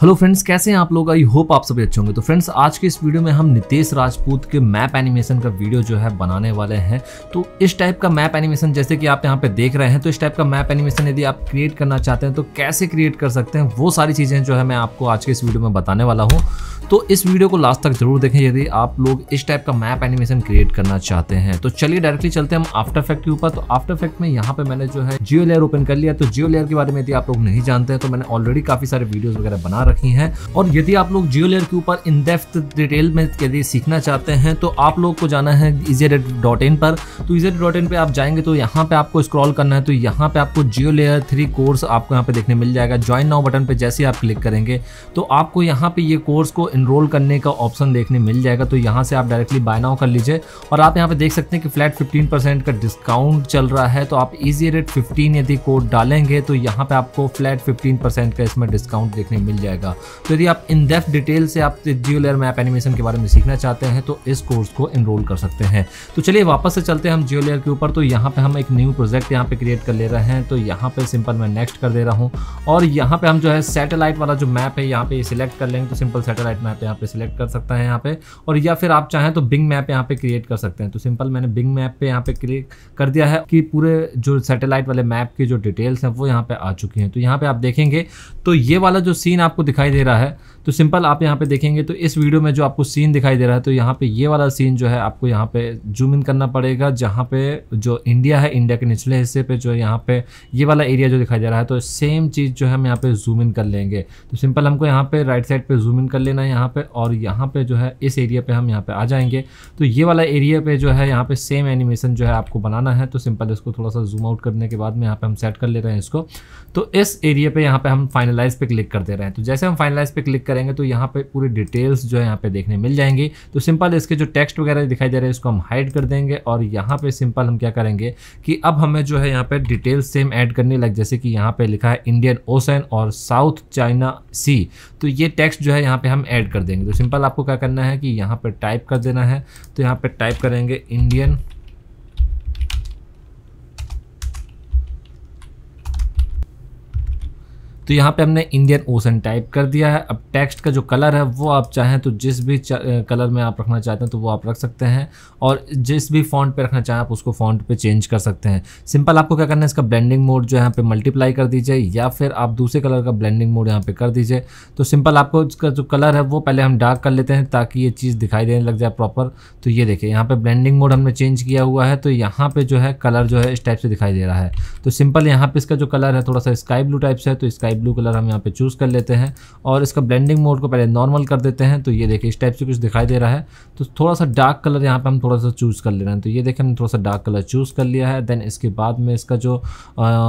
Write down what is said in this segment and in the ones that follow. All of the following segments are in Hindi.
हेलो फ्रेंड्स कैसे हैं आप लोग? आई होप आप सभी अच्छे होंगे। तो फ्रेंड्स आज के इस वीडियो में हम नितेश राजपूत के मैप एनिमेशन का वीडियो जो है बनाने वाले हैं। तो इस टाइप का मैप एनिमेशन जैसे कि आप यहाँ पे देख रहे हैं तो इस टाइप का मैप एनिमेशन यदि आप क्रिएट करना चाहते हैं तो कैसे क्रिएट कर सकते हैं? वो सारी चीज़ें जो है मैं आपको आज के इस वीडियो में बताने वाला हूँ। तो इस वीडियो को लास्ट तक ज़रूर देखें, यदि आप लोग इस टाइप का मैप एनिमेशन क्रिएट करना चाहते हैं। तो चलिए डायरेक्टली चलते हैं हम आफ्टर इफ़ेक्ट के ऊपर। तो आफ्टर इफ़ेक्ट में यहाँ पे मैंने जो है जियो लेयर ओपन कर लिया। तो जियो लेयर के बारे में यदि आप लोग नहीं जानते हैं तो मैंने ऑलरेडी काफ़ी सारे वीडियोज़ वगैरह बना रखी हैं। और यदि आप लोग जियो लेयर के ऊपर इन डेप्थ डिटेल में यदि सीखना चाहते हैं तो आप लोग को जाना है इजेड डॉट इन पर। तो इजेड डॉट इन पर आप जाएँगे तो यहाँ पे आपको स्क्रॉल करना है तो यहाँ पे आपको जियो लेयर थ्री कोर्स आपको यहाँ पे देखने मिल जाएगा। ज्वाइन नाउ बटन पे जैसे आप क्लिक करेंगे तो आपको यहाँ पे ये कोर्स को इनरोल करने का ऑप्शन देखने मिल जाएगा। तो यहाँ से आप डायरेक्टली बाय नाउ कर लीजिए। और आप यहाँ पे देख सकते हैं कि फ्लैट 15% का डिस्काउंट चल रहा है। तो आप इजी रेट 15 यदि कोड डालेंगे तो यहाँ पे आपको फ्लैट 15% का इसमें डिस्काउंट देखने मिल जाएगा। तो यदि आप इन डेफ डिटेल से आप जियो लेयर मैप एनिमेशन के बारे में सीखना चाहते हैं तो इस कोर्स को इनरोल कर सकते हैं तो चलिए वापस से चलते हैं हम जियो लेयर के ऊपर तो यहाँ पे हम एक न्यू प्रोजेक्ट यहाँ पे क्रिएट कर ले रहे हैं तो यहाँ पे सिंपल मैं नेक्स्ट कर दे रहा हूँ और यहाँ पे हम जो है सैटेलाइट वाला जो मैप है यहाँ पे सिलेक्ट कर लेंगे तो सिंपल सैटेलाइट मैप यहाँ पे सिलेक्ट कर सकता है यहाँ पे और या फिर आप चाहें तो बिंग मैप यहाँ पे क्रिएट कर सकते हैं तो सिंपल मैंने बिंग मैप पे यहाँ पे क्रिएट कर दिया है कि पूरे जो सैटेलाइट वाले मैप की जो डिटेल्स हैं वो यहाँ पे आ चुकी हैं तो यहाँ पे आप देखेंगे तो ये वाला जो सीन आपको दिखाई दे रहा है। तो सिंपल आप यहाँ पे देखेंगे तो इस वीडियो में जो आपको सीन दिखाई दे रहा है तो यहाँ पे ये वाला सीन जो है आपको यहाँ पे जूम इन करना पड़ेगा जहाँ पे जो इंडिया है इंडिया के निचले हिस्से पे जो यहाँ पे ये वाला एरिया जो दिखाई दे रहा है तो सेम चीज़ जो है हम यहाँ पे जूम इन कर लेंगे तो सिंपल हमको यहाँ पे राइट साइड पे जूम इन कर लेना है यहाँ पे और यहाँ पे जो है इस एरिया पे हम यहाँ पे आ जाएँगे तो ये वाला एरिया पे जो है यहाँ पे सेम एनिमेशन जो है आपको बनाना है तो सिंपल इसको थोड़ा सा जूम आउट करने के बाद में यहाँ पे हम सेट कर ले रहे हैं इसको तो इस एरिया पे यहाँ पे हम फाइनलाइज पे क्लिक कर दे रहे हैं तो जैसे हम फाइनलाइज पे क्लिक करेंगे तो यहाँ पे पूरी डिटेल्स जो है यहाँ पे देखने मिल जाएँगी। तो सिंपल इसके जो टेक्स्ट वगैरह दिखाई दे रहे हैं, इसको हम हाइड कर देंगे और यहाँ पे सिंपल हम क्या करेंगे कि अब हमें जो है यहाँ पे डिटेल्स सेम ऐड करने लग, जैसे कि यहाँ पे लिखा है इंडियन ओशन और साउथ चाइना सी तो ये टेक्स्ट जो है यहाँ पे हम ऐड कर देंगे। तो सिंपल आपको क्या करना है कि यहाँ पे टाइप कर देना है। तो यहाँ पे टाइप करेंगे इंडियन तो यहाँ पे हमने इंडियन ओसन टाइप कर दिया है। अब टेक्स्ट का जो कलर है, वो आप चाहें तो जिस भी कलर में आप रखना चाहते हैं तो वो आप रख सकते हैं और जिस भी फॉन्ट पे रखना चाहें आप उसको फॉन्ट पे चेंज कर सकते हैं। सिंपल आपको क्या करना है, इसका ब्लेंडिंग मोड जो यहाँ पे मल्टीप्लाई कर दीजिए या फिर आप दूसरे कलर का ब्लेंडिंग मोड यहाँ पे कर दीजिए। तो सिंपल आपको इसका जो कलर है, वो पहले हम डार्क कर लेते हैं ताकि ये चीज़ दिखाई देने लग जाए प्रॉपर तो ये देखिए, यहाँ पर ब्लेंडिंग मोड हमने चेंज किया हुआ है तो यहाँ पर जो है कलर जो है इस टाइप से दिखाई दे रहा है। तो सिंपल यहाँ पर इसका जो कलर है, थोड़ा सा स्काई ब्लू टाइप से है तो स्काई ब्लू कलर हम यहाँ पे चूज़ कर लेते हैं और इसका ब्लेंडिंग मोड को पहले नॉर्मल कर देते हैं। तो ये देखिए, इस टाइप से कुछ दिखाई दे रहा है। तो थोड़ा सा डार्क कलर यहाँ पे हम थोड़ा सा चूज़ कर ले रहे हैं। तो ये देखिए हमने थोड़ा सा डार्क कलर चूज़ कर लिया है। देन इसके बाद में इसका जो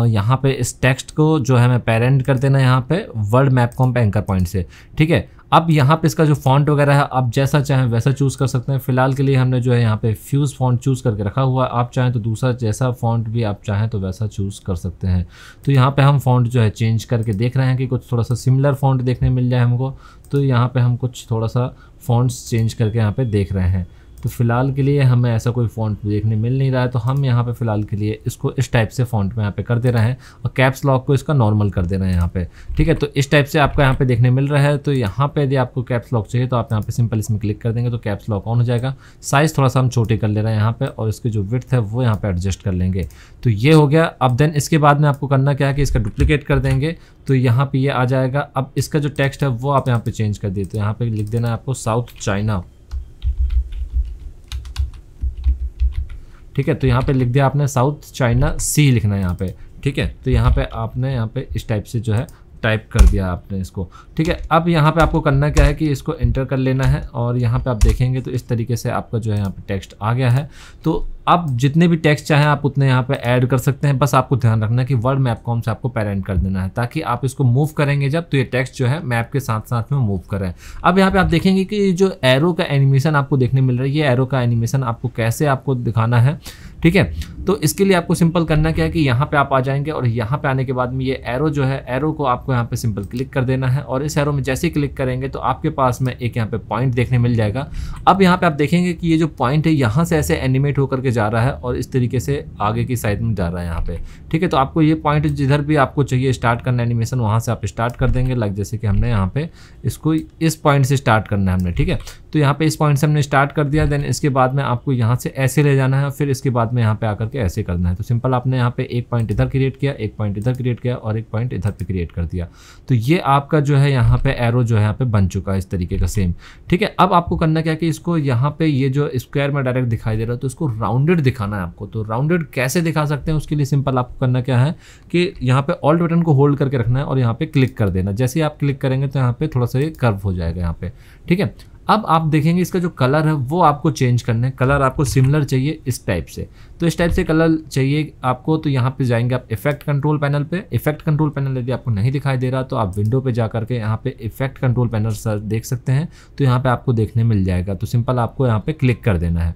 यहाँ पर इस टेक्स्ट को जो है हमें पेरेंट कर देना यहाँ पर वर्ड मैप को हम एंकर पॉइंट से। ठीक है? अब यहाँ पे इसका जो फॉन्ट वगैरह है, आप जैसा चाहें वैसा चूज़ कर सकते हैं। फ़िलहाल के लिए हमने जो है यहाँ पे फ्यूज़ फॉन्ट चूज़ करके रखा हुआ है। आप चाहें तो दूसरा जैसा फॉन्ट भी आप चाहें तो वैसा चूज़ कर सकते हैं। तो यहाँ पे हम फॉन्ट जो है चेंज करके देख रहे हैं कि कुछ थोड़ा सा सिमिलर फॉन्ट देखने मिल जाए हमको। तो यहाँ पर हम कुछ थोड़ा सा फॉन्ट्स चेंज करके यहाँ पर देख रहे हैं। तो फ़िलहाल के लिए हमें ऐसा कोई फ़ॉन्ट देखने मिल नहीं रहा है तो हम यहाँ पे फ़िलहाल के लिए इसको इस टाइप से फ़ॉन्ट में यहाँ पे कर दे रहे हैं और कैप्स लॉक को इसका नॉर्मल कर दे रहे हैं यहाँ पे ठीक है तो इस टाइप से आपको यहाँ पे देखने मिल रहा है तो यहाँ पे यदि आपको कैप्स लॉक चाहिए तो आप यहाँ पे सिंपल इसमें क्लिक कर देंगे तो कैप्स लॉक ऑन हो जाएगा साइज़ थोड़ा सा हम छोटे कर ले रहे हैं यहाँ पर और इसकी जो विथ है वो यहाँ पर एडजस्ट कर लेंगे तो ये हो गया अब देन इसके बाद में आपको करना क्या है कि इसका डुप्लीकेट कर देंगे तो यहाँ पर ये आ जाएगा अब इसका जो टेक्स्ट है वो आप यहाँ पर चेंज कर दिए तो यहाँ पर लिख देना है आपको साउथ चाइना ठीक है तो यहाँ पे लिख दिया आपने साउथ चाइना सी लिखना है यहाँ पे। ठीक है तो यहाँ पे आपने, यहाँ पे इस टाइप से जो है टाइप कर दिया आपने इसको। ठीक है, अब यहाँ पे आपको करना क्या है कि इसको एंटर कर लेना है और यहाँ पे आप देखेंगे तो इस तरीके से आपका जो है यहाँ पे टेक्स्ट आ गया है। तो अब जितने भी टेक्स्ट चाहें, आप उतने यहाँ पे ऐड कर सकते हैं। बस आपको ध्यान रखना है कि वर्ड मैप कॉम से आपको पेरेंट कर देना है, ताकि आप इसको मूव करेंगे जब तो ये टेक्स्ट जो है मैप के साथ साथ में मूव करें। अब यहाँ पे आप देखेंगे कि जो एरो का एनिमेशन आपको देखने मिल रहा है, ये एरो का एनिमेशन आपको कैसे आपको दिखाना है, ठीक है? तो इसके लिए आपको सिंपल करना क्या है कि यहाँ पे आप आ जाएँगे और यहाँ पे आने के बाद में ये एरो जो है एरो को आपको यहाँ पे सिंपल क्लिक कर देना है और इस एरो में जैसे ही क्लिक करेंगे तो आपके पास में एक यहाँ पे पॉइंट देखने मिल जाएगा। अब यहाँ पे आप देखेंगे कि ये जो पॉइंट है, यहाँ से ऐसे एनिमेट होकर के लेके जा रहा है और इस तरीके से आगे की साइड में जा रहा है यहाँ पे। ठीक है तो आपको ये पॉइंट जिधर भी आपको चाहिए स्टार्ट करना एनिमेशन वहाँ से आप स्टार्ट कर देंगे लाइक जैसे कि हमने यहाँ पे इसको इस पॉइंट से स्टार्ट करना है हमने, ठीक है? तो यहाँ पे इस पॉइंट से हमने स्टार्ट कर दिया देन इसके बाद में आपको यहाँ से ऐसे ले जाना है फिर इसके बाद में यहाँ पे आकर के ऐसे करना है। तो सिंपल आपने यहाँ पे एक पॉइंट इधर क्रिएट किया, एक पॉइंट इधर क्रिएट किया और एक पॉइंट इधर पे क्रिएट कर दिया। तो ये आपका जो है यहाँ पे एरो जो है यहाँ पे बन चुका है इस तरीके का सेम ठीक है, अब आपको करना क्या कि इसको यहाँ पे ये जो स्क्वायर में डायरेक्ट दिखाई दे रहा है तो इसको राउंडेड दिखाना है आपको। तो राउंडेड कैसे दिखा सकते हैं उसके लिए सिंपल आपको करना क्या है कि यहाँ पे ऑल्ट बटन को होल्ड करके रखना है और यहाँ पे क्लिक कर देना। जैसे ही आप क्लिक करेंगे तो यहाँ पे थोड़ा सा ये कर्व हो जाएगा यहाँ पे। ठीक है? अब आप देखेंगे इसका जो कलर है वो आपको चेंज करना है। कलर आपको सिमिलर चाहिए इस टाइप से। तो इस टाइप से कलर चाहिए आपको तो यहाँ पे जाएँगे आप इफ़ेक्ट कंट्रोल पैनल पे। इफ़ेक्ट कंट्रोल पैनल यदि आपको नहीं दिखाई दे रहा तो आप विंडो पे जा करके यहाँ पे इफ़ेक्ट कंट्रोल पैनल सर देख सकते हैं। तो यहाँ पे आपको देखने मिल जाएगा। तो सिंपल आपको यहाँ पे क्लिक कर देना है।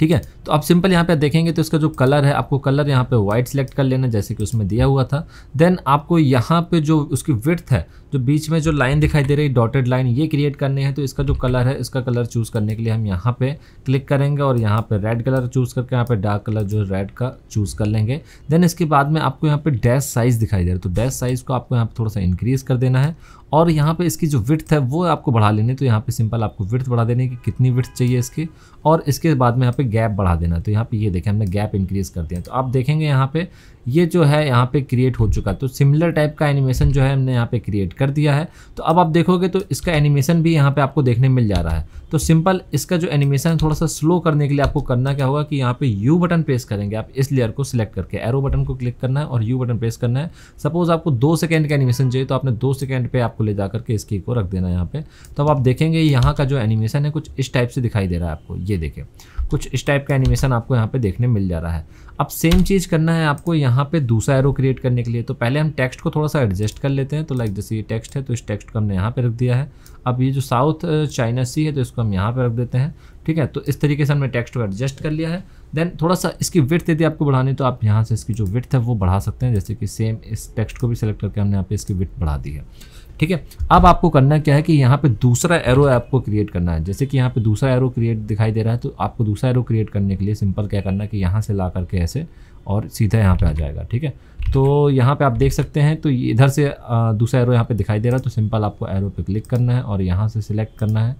ठीक है? तो आप सिंपल यहाँ पे देखेंगे तो इसका जो कलर है, आपको कलर यहाँ पे व्हाइट सेलेक्ट कर लेना जैसे कि उसमें दिया हुआ था। देन आपको यहाँ पे जो उसकी विर्थ है, जो बीच में जो लाइन दिखाई दे रही डॉटेड लाइन ये क्रिएट करने हैं तो इसका जो कलर है, इसका कलर चूज़ करने के लिए हम यहाँ पे क्लिक करेंगे और यहाँ पे रेड कलर चूज़ करके यहाँ पे डार्क कलर जो रेड का चूज़ कर लेंगे। देन इसके बाद में आपको यहाँ पे डैश साइज़ दिखाई दे रहा है तो डैश साइज़ को आपको यहाँ पे थोड़ा सा इंक्रीज़ कर देना है और यहाँ पे इसकी जो विर्थ है, वो आपको बढ़ा लेनी तो यहाँ पे सिंपल आपको विर्थ बढ़ा देने की कितनी विर्थ चाहिए इसकी और इसके बाद में यहाँ पे गैप बढ़ा देना तो यहाँ पे ये देखें, हमने गैप इंक्रीज कर दिया। तो आप देखेंगे यहाँ पे ये जो है यहाँ पे क्रिएट हो चुका है। तो सिमिलर टाइप का एनिमेशन जो है हमने यहाँ पे क्रिएट कर दिया है। तो अब आप देखोगे तो इसका एनिमेशन भी यहाँ पे आपको देखने मिल जा रहा है। तो सिंपल इसका जो एनिमेशन थोड़ा सा स्लो करने के लिए आपको करना क्या होगा कि यहाँ पे यू बटन प्रेस करेंगे आप इस लेयर को सिलेक्ट करके। एरो बटन को क्लिक करना है और यू बटन प्रेस करना है। सपोज़ आपको दो सेकेंड का एनिमेशन चाहिए तो आपने दो सेकेंड पर आपको ले जा करके इसकी को रख देना है यहाँ पे। तो अब आप देखेंगे यहाँ का जो एनिमेशन है, कुछ इस टाइप से दिखाई दे रहा है आपको। ये देखें कुछ इस टाइप का एनिमेशन आपको यहाँ पे देखने मिल जा रहा है। अब सेम चीज़ करना है आपको यहाँ पे दूसरा एरो क्रिएट करने के लिए तो पहले हम टेक्स्ट को थोड़ा सा एडजस्ट कर लेते हैं तो लाइक जैसे ये टेक्स्ट है तो इस टेक्स्ट को हमने यहाँ पे रख दिया है। अब ये जो साउथ चाइना सी है तो इसको हम यहाँ पे रख देते हैं, ठीक है? तो इस तरीके से हमने टेक्स्ट को एडजस्ट कर लिया है। देन थोड़ा सा इसकी विर्थ यदि आपको बढ़ानी तो आप यहाँ से इसकी जो विथ है, वो बढ़ा सकते हैं, जैसे कि सेम इस टेक्स्ट को भी सिलेक्ट करके हमने यहाँ पे इसकी विर्थ बढ़ा दी है। ठीक है? अब आपको करना क्या है कि यहाँ पे दूसरा एरो आपको क्रिएट करना है। जैसे कि यहाँ पे दूसरा एरो क्रिएट दिखाई दे रहा है तो आपको दूसरा एरो क्रिएट करने के लिए सिंपल क्या करना है कि यहाँ से ला करके ऐसे और सीधा यहाँ पे आ जाएगा, ठीक है? तो यहाँ पे आप देख सकते हैं तो इधर से दूसरा एरो यहाँ पे दिखाई दे रहा है तो सिंपल आपको एरो पे क्लिक करना है और यहाँ से सिलेक्ट करना है।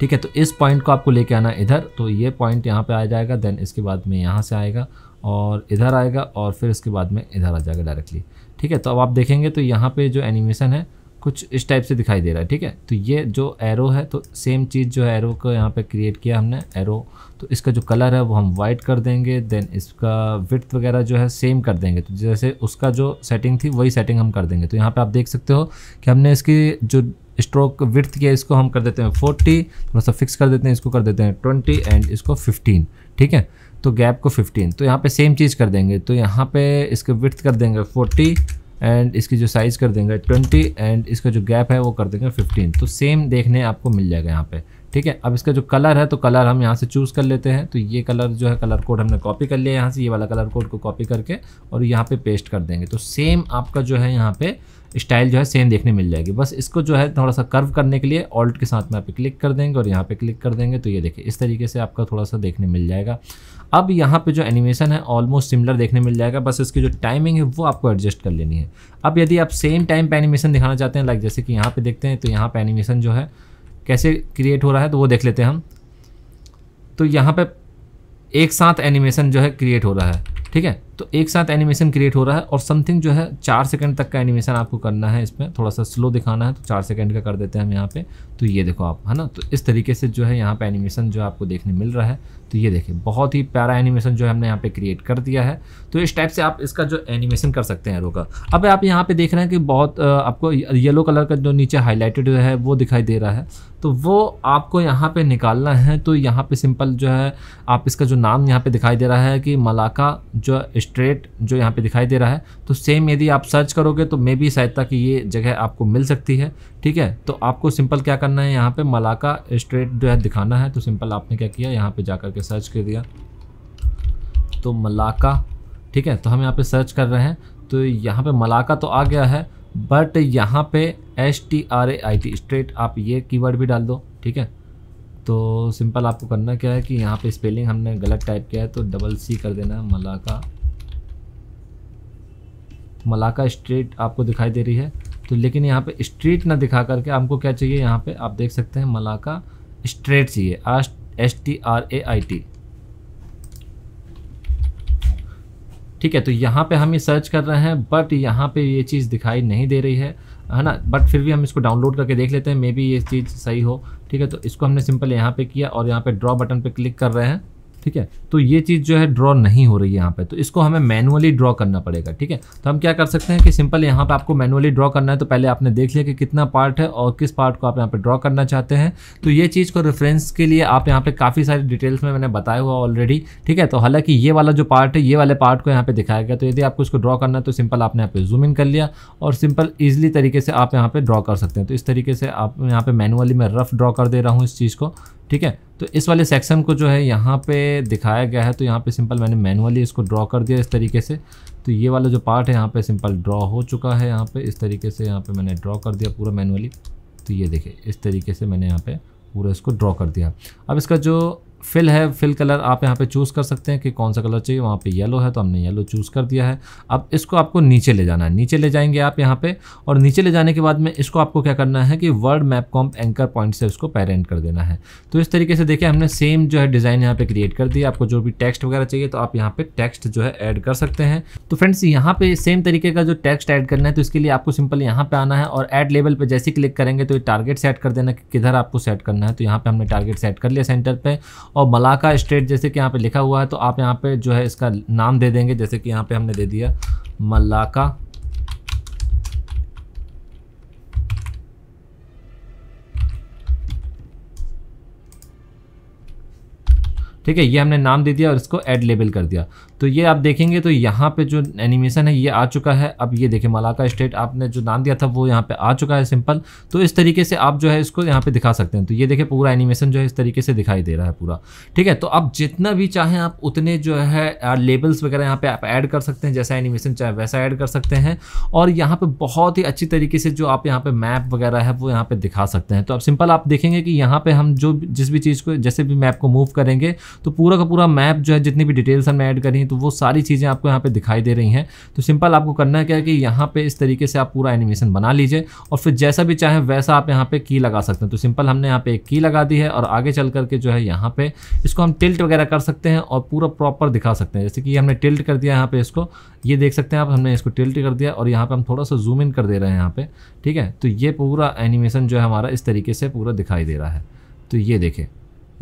ठीक है? तो इस पॉइंट को आपको लेके आना इधर तो ये पॉइंट यहाँ पे आ जाएगा देन इसके बाद में यहाँ से आएगा और इधर आएगा और फिर इसके बाद में इधर आ जाएगा डायरेक्टली ठीक है तो अब आप देखेंगे तो यहाँ पे जो एनिमेशन है, कुछ इस टाइप से दिखाई दे रहा है, ठीक है? तो ये जो एरो है तो सेम चीज़ जो है एरो को यहाँ पे क्रिएट किया हमने एरो तो इसका जो कलर है वो हम वाइट कर देंगे देन इसका विथ वगैरह जो है सेम कर देंगे। तो जैसे उसका जो सेटिंग थी, वही सेटिंग हम कर देंगे। तो यहाँ पे आप देख सकते हो कि हमने इसकी जो स्ट्रोक विर्थ किया इसको हम कर देते हैं फोर्टी थोड़ा सा फिक्स कर देते हैं, इसको कर देते हैं ट्वेंटी एंड इसको फिफ्टीन, ठीक है? तो गैप को फिफ्टीन तो यहाँ पे सेम चीज़ कर देंगे तो यहाँ पे इसके विर्थ कर देंगे फोर्टी एंड इसकी जो साइज़ कर देंगे ट्वेंटी एंड इसका जो गैप है वो कर देंगे फिफ्टीन तो सेम देखने आपको मिल जाएगा यहाँ पे। ठीक है? अब इसका जो कलर है तो कलर हम यहाँ से चूज़ कर लेते हैं। तो ये कलर जो है कलर कोड हमने कॉपी कर लिया यहाँ से। ये वाला कलर कोड को कॉपी करके और यहाँ पे पेस्ट कर देंगे। तो सेम आपका जो है, यहाँ पे स्टाइल जो है सेम देखने मिल जाएगी। बस इसको जो है, थोड़ा सा कर्व करने के लिए ऑल्ट के साथ में आप क्लिक कर देंगे और यहाँ पे क्लिक कर देंगे। तो ये देखिए, इस तरीके से आपका थोड़ा सा देखने मिल जाएगा। अब यहाँ पे जो एनिमेशन है ऑलमोस्ट सिमिलर देखने मिल जाएगा। बस इसकी जो टाइमिंग है, वो आपको एडजस्ट कर लेनी है। अब यदि आप सेम टाइम पर एनिमेशन दिखाना चाहते हैं लाइक जैसे कि यहाँ पर देखते हैं तो यहाँ पर एनिमेशन जो है कैसे क्रिएट हो रहा है तो वो देख लेते हैं हम। तो यहाँ पे एक साथ एनिमेशन जो है क्रिएट हो रहा है, ठीक है? तो एक साथ एनिमेशन क्रिएट हो रहा है और समथिंग जो है चार सेकंड तक का एनिमेशन आपको करना है इसमें। थोड़ा सा स्लो दिखाना है तो चार सेकंड का कर देते हैं हम यहाँ पे। तो ये देखो आप, है ना? तो इस तरीके से जो है यहाँ पे एनिमेशन जो आपको देखने मिल रहा है। तो ये देखिए, बहुत ही प्यारा एनिमेशन जो है हमने यहाँ पे क्रिएट कर दिया है। तो इस टाइप से आप इसका जो एनिमेशन कर सकते हैं एरो का अब आप यहाँ पे देख रहे हैं कि बहुत आपको येलो कलर का जो नीचे हाईलाइटेड है वो दिखाई दे रहा है। तो वो आपको यहाँ पे निकालना है। तो यहाँ पे सिंपल जो है, आप इसका जो नाम यहाँ पे दिखाई दे रहा है कि मलाका जो स्ट्रेट जो यहाँ पे दिखाई दे रहा है तो सेम यदि आप सर्च करोगे तो मे बी शायद तक ये जगह आपको मिल सकती है, ठीक है? तो आपको सिंपल क्या करना है यहाँ पे? मलाका स्ट्रेट जो है दिखाना है तो सिंपल आपने क्या किया? यहाँ पे जा के सर्च कर दिया। तो मलाका, ठीक है? तो हम यहाँ पे सर्च कर रहे हैं तो यहाँ पे मलाका तो आ गया है बट यहाँ पे H T R A I T strait आप ये कीवर्ड भी डाल दो, ठीक है? तो सिंपल आपको करना क्या है कि यहाँ पे स्पेलिंग हमने गलत टाइप किया है तो डबल सी कर देना है, मलाका मलाका स्ट्रीट आपको दिखाई दे रही है। तो लेकिन यहाँ पे स्ट्रीट ना दिखा करके हमको क्या चाहिए? यहाँ पे आप देख सकते हैं मलाका स्ट्रेट चाहिए। S T R A I T ठीक है तो यहाँ पे हम ये सर्च कर रहे हैं बट यहाँ पे ये चीज़ दिखाई नहीं दे रही है है ना? बट फिर भी हम इसको डाउनलोड करके देख लेते हैं मे बी ये चीज़ सही हो। ठीक है तो इसको हमने सिंपल यहाँ पे किया और यहाँ पे ड्रॉ बटन पे क्लिक कर रहे हैं। ठीक है? तो ये चीज़ जो है ड्रॉ नहीं हो रही है यहाँ पे। तो इसको हमें मैनुअली ड्रॉ करना पड़ेगा, ठीक है? तो हम क्या कर सकते हैं कि सिंपल यहाँ पे आपको मैनुअली ड्रॉ करना है तो पहले आपने देख लिया कि कितना पार्ट है और किस पार्ट को आप यहाँ पे ड्रॉ करना चाहते हैं। तो ये चीज़ को रेफरेंस के लिए आप यहाँ पे काफ़ी सारी डिटेल्स में मैंने बताया हुआ ऑलरेडी ठीक है? तो हालाँकि ये वाला जो पार्ट है, ये वाले पार्ट को यहाँ पे दिखाया गया। तो यदि आपको इसको ड्रॉ करना है तो सिंपल आपने यहाँ पे जूम इन कर लिया और सिंपल ईजिली तरीके से आप यहाँ पे ड्रॉ कर सकते हैं। तो इस तरीके से आप यहाँ पे मैनुअली मैं रफ ड्रॉ कर दे रहा हूँ इस चीज़ को। ठीक है? तो इस वाले सेक्शन को जो है यहाँ पे दिखाया गया है तो यहाँ पे सिंपल मैंने मैनुअली इसको ड्रॉ कर दिया इस तरीके से। तो ये वाला जो पार्ट है, यहाँ पे सिंपल ड्रॉ हो चुका है यहाँ पे। इस तरीके से यहाँ पे मैंने ड्रॉ कर दिया पूरा मैनुअली तो ये देखिए, इस तरीके से मैंने यहाँ पे पूरा इसको ड्रॉ कर दिया। अब इसका जो फिल है, फिल कलर आप यहाँ पे चूज़ कर सकते हैं कि कौन सा कलर चाहिए, वहाँ पे येलो है तो हमने येलो चूज़ कर दिया है। अब इसको आपको नीचे ले जाना है। नीचे ले जाएँगे आप यहाँ पे और नीचे ले जाने के बाद में इसको आपको क्या करना है कि world map comp anchor point से उसको पेरेंट कर देना है। तो इस तरीके से देखिए, हमने सेम जो है डिज़ाइन यहाँ पर क्रिएट कर दिया आपको जो भी टेक्स्ट वगैरह चाहिए तो आप यहाँ पर टेक्स्ट जो है ऐड कर सकते हैं। तो फ्रेंड्स यहाँ पर सेम तरीके का जो टेक्स्ट ऐड करना है तो इसके लिए आपको सिंपल यहाँ पर आना है और एड लेवल पर जैसे क्लिक करेंगे तो ये टारगेट सेट कर देना कि किधर आपको सेट करना है। तो यहाँ पर हमने टारगेट सेट कर लिया सेंटर पे और मलाका स्टेट जैसे कि यहाँ पे लिखा हुआ है तो आप यहाँ पे जो है इसका नाम दे देंगे, जैसे कि यहाँ पे हमने दे दिया मलाका। ठीक है, ये हमने नाम दे दिया और इसको एड लेबल कर दिया। तो ये आप देखेंगे तो यहाँ पे जो एनिमेशन है, ये आ चुका है। अब ये देखें मलाका स्टेट आपने जो नाम दिया था, वो यहाँ पे आ चुका है सिंपल तो इस तरीके से आप जो है इसको यहाँ पे दिखा सकते हैं। तो ये देखें पूरा एनिमेशन जो है इस तरीके से दिखाई दे रहा है पूरा। ठीक है तो आप जितना भी चाहें आप उतने जो है लेबल्स वगैरह यहाँ पे आप ऐड कर सकते हैं, जैसा एनिमेशन चाहे वैसा ऐड कर सकते हैं। और यहाँ पे बहुत ही अच्छी तरीके से जो आप यहाँ पे मैप वगैरह है, वो यहाँ पे दिखा सकते हैं। तो अब सिंपल आप देखेंगे कि यहाँ पे हम जो जिस भी चीज़ को, जैसे भी मैप को मूव करेंगे तो पूरा का पूरा मैप जो है, जितनी भी डिटेल्स हमने ऐड करी हैं तो वो सारी चीज़ें आपको यहाँ पे दिखाई दे रही हैं। तो सिंपल आपको करना क्या है कि यहाँ पे इस तरीके से आप पूरा एनिमेशन बना लीजिए और फिर जैसा भी चाहें वैसा आप यहाँ पर की लगा सकते हैं। तो सिंपल हमने यहाँ पर एक की लगा दी है और आगे चल करके जो है यहाँ पर इसको हम टिल्ट वगैरह कर सकते हैं और पूरा प्रॉपर दिखा सकते हैं। जैसे कि हमने टिल्ट कर दिया यहाँ पे इसको, ये देख सकते हैं आप, हमने इसको टिल्ट कर दिया और यहाँ पे हम थोड़ा सा जूम इन कर दे रहे हैं यहाँ पे, ठीक है? तो ये पूरा एनिमेशन जो है हमारा इस तरीके से पूरा दिखाई दे रहा है। तो ये देखें।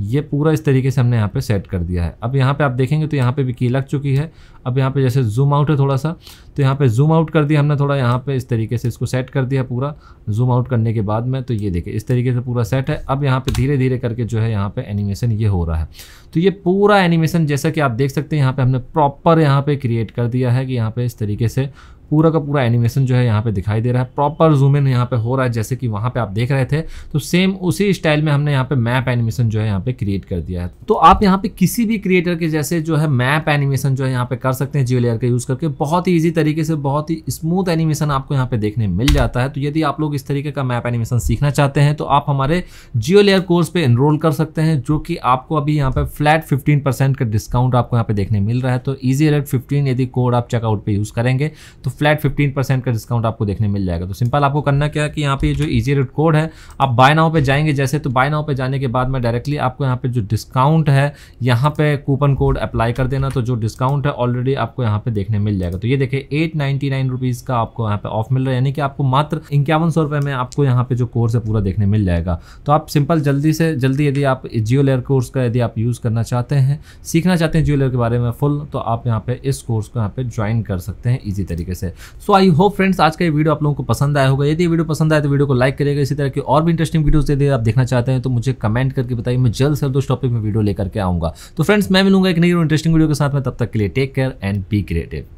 ये पूरा इस तरीके से हमने यहाँ पे सेट कर दिया है। अब यहाँ पे आप देखेंगे तो यहाँ पे भी की लग चुकी है। अब यहाँ पे जैसे जूम आउट है थोड़ा सा तो यहाँ पे जूम आउट कर दिया हमने थोड़ा यहाँ पे इस तरीके से इसको सेट कर दिया पूरा जूम आउट करने के बाद में तो ये देखिए इस तरीके से पूरा सेट है अब यहाँ पे धीरे धीरे करके जो है यहाँ पे एनिमेशन ये हो रहा है तो ये पूरा एनिमेशन जैसा कि आप देख सकते हैं यहाँ पे हमने प्रॉपर यहाँ पे क्रिएट कर दिया है कि यहाँ पे इस तरीके से पूरा का पूरा एनिमेशन जो है यहाँ पे दिखाई दे रहा है प्रॉपर जूम इन यहाँ पे हो रहा है जैसे कि वहाँ पे आप देख रहे थे तो सेम उसी स्टाइल में हमने यहाँ पे मैप एनिमेशन जो है यहाँ पे क्रिएट कर दिया है तो आप यहाँ पे किसी भी क्रिएटर के जैसे जो है मैप एनिमेशन जो है यहाँ पे कर सकते हैं जियो लेयर का यूज़ करके बहुत ही ईजी तरीके से बहुत ही स्मूथ एनिमेशन आपको यहाँ पे देखने मिल जाता है। तो यदि आप लोग इस तरीके का मैप एनिमेशन सीखना चाहते हैं तो आप हमारे जियो लेयर कोर्स पे एनरोल कर सकते हैं, जो कि आपको अभी यहाँ पे फ्लैट फिफ्टीन का डिस्काउंट आपको यहाँ पे देखने मिल रहा है। तो ईजी अलर्ट फिफ्टीन यदि कोड आप चेकआउट पे यूज़ करेंगे तो फ्लैट फिफ्टीन का डिस्काउंट आपको देखने मिल जाएगा। तो सिंपल आपको करना क्या है कि यहाँ पे जो ईजी रेट कोड है, आप बाय नाव पे जाएँगे। जैसे तो बाय नाव पे जाने के बाद में डायरेक्टली आपको यहाँ पे जो डिस्काउंट है, यहाँ पे कूपन कोड अप्लाई कर देना। तो जो डिस्काउंट है ऑलरेडी आपको यहाँ पे देखने मिल जाएगा। तो ये देखिए एट नाइनटी नाइन रुपीज़ का आपको यहाँ पे ऑफ़ मिल रहा है। यानी कि आपको मात्र इक्यावन सौ रुपये में आपको यहाँ पे जो कोर्स है पूरा देखने मिल जाएगा। तो आप सिंपल जल्दी से, जल्दी यदि आप जियो लेयर कोर्स का यदि आप यूज़ करना चाहते हैं, सीखना चाहते हैं जियो लेयर के बारे में फुल तो आप यहाँ पे इस कोर्स को यहाँ पे ज्वाइन कर सकते हैं ईजी तरीके से। सो आई होप फ्रेंड्स आज का ये वीडियो आप लोगों को पसंद आया होगा। यदि वीडियो पसंद आए तो वीडियो को लाइक करेगा इसी तरह की और भी इंटरेस्टिंग वीडियोस यदि आप देखना चाहते हैं तो मुझे कमेंट करके बताइए। मैं जल्द से जल्द उस टॉपिक में वीडियो लेकर के आऊँगा। तो फ्रेंड्स मैं मिलूँगा एक नई इंटरेस्टिंग वीडियो के साथ में। तब तक के लिए take care and be creative